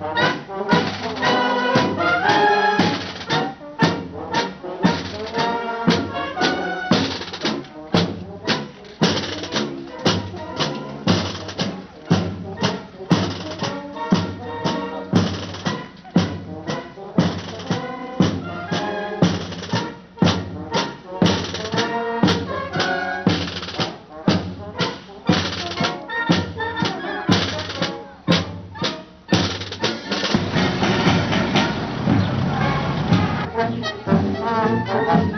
Música Thank you.